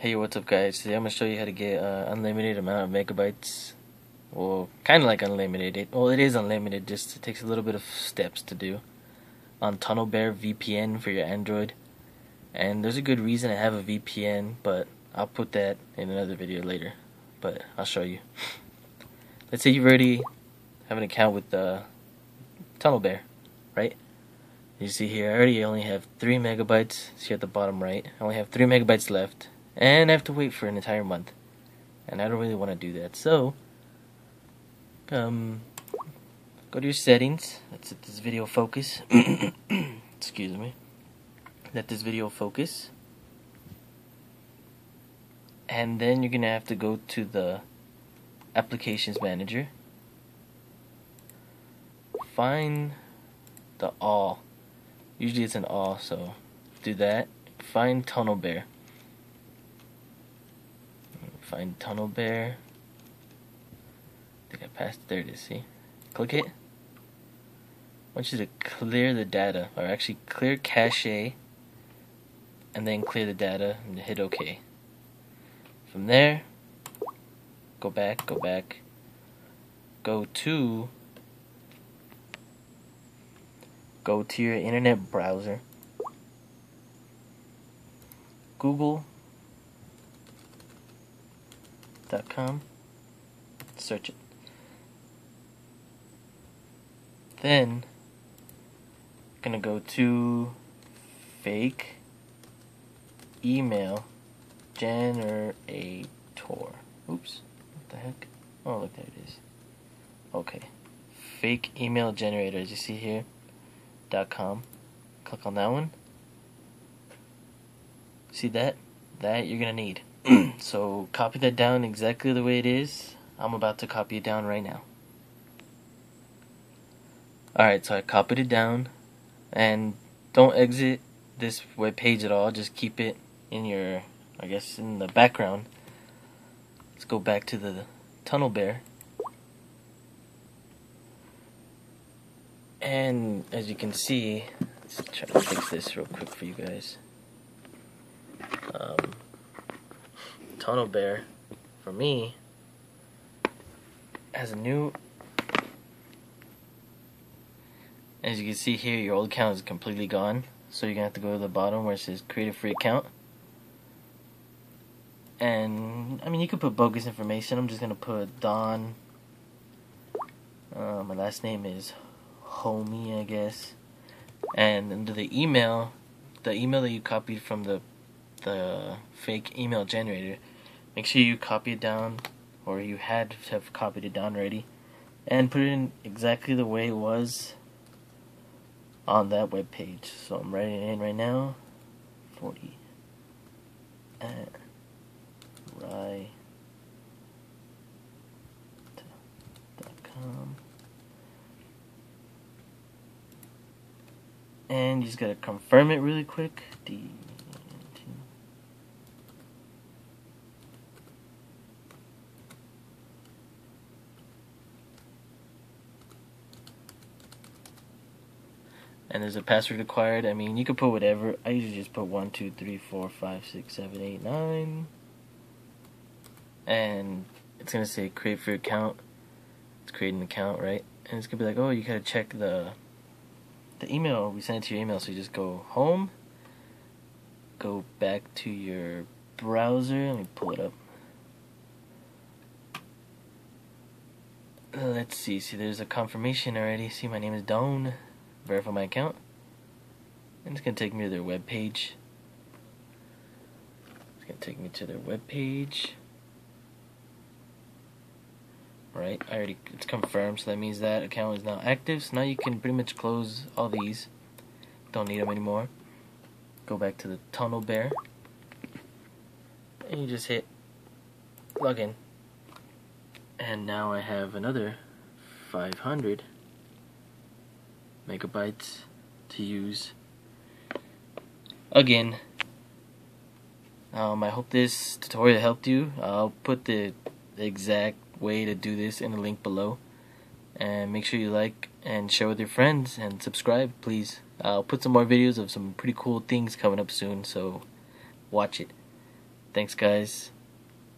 Hey, what's up guys? Today I'm going to show you how to get uh, unlimited amount of megabytes. Well, kind of like unlimited. It, well, it is unlimited, just it takes a little bit of steps to do. On TunnelBear VPN for your Android. And there's a good reason to have a VPN, but I'll put that in another video later. But I'll show you. Let's say you've already have an account with uh, TunnelBear, right? You see here, I already only have 3 megabytes. See at the bottom right. I only have 3 megabytes left and I have to wait for an entire month. And I don't really want to do that. So, um, go to your settings. Let's let this video focus. Excuse me. Let this video focus. And then you're going to have to go to the Applications Manager. Find the all. Usually it's an all, so do that. Find TunnelBear find TunnelBear. I think I passed there to see. Click it. I want you to clear the data, or actually clear cache, and then clear the data and hit OK. From there, go back, go back, go to go to your internet browser, Google com. Search it. Then, I'm gonna go to fake email generator. Oops, what the heck? Oh, look, there it is. Okay, fake email generator, as you see here, dot com. Click on that one. See that? That you're gonna need. so copy that down exactly the way it is. I'm about to copy it down right now. Alright, so I copied it down and don't exit this web page at all. Just keep it in your, I guess, in the background. Let's go back to the TunnelBear. And as you can see, let's try to fix this real quick for you guys. Um, TunnelBear, for me, has a new. As you can see here, your old account is completely gone. So you're gonna have to go to the bottom where it says create a free account. And I mean, you could put bogus information. I'm just gonna put Don. Uh, my last name is Homie, I guess. And under the email, the email that you copied from the the fake email generator, make sure you copy it down, or you had to have copied it down already, and put it in exactly the way it was on that web page. So I'm writing it in right now. 40 at And you just gotta confirm it really quick. D and there's a password required. I mean, you could put whatever. I usually just put 1, 2, 3, 4, 5, 6, 7, 8, 9. And it's going to say create for account. It's create an account, right? And it's going to be like, oh, you got to check the the email. We sent it to your email. So you just go home, go back to your browser. Let me pull it up. Let's see. See, there's a confirmation already. See, my name is Don verify my account. And it's going to take me to their web page. It's going to take me to their web page. Right, I already it's confirmed, so that means that account is now active. So now you can pretty much close all these. Don't need them anymore. Go back to the TunnelBear, and you just hit login. And now I have another 500 megabytes to use. Again, um, I hope this tutorial helped you. I'll put the exact way to do this in the link below. And make sure you like and share with your friends and subscribe, please. I'll put some more videos of some pretty cool things coming up soon, so watch it. Thanks, guys.